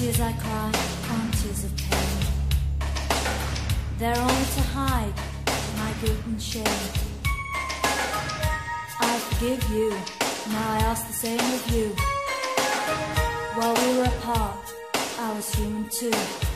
tears I cry aren't tears of pain. They're only to hide my guilt and shame. I forgive you, now I ask the same of you. While we were apart, I was human too.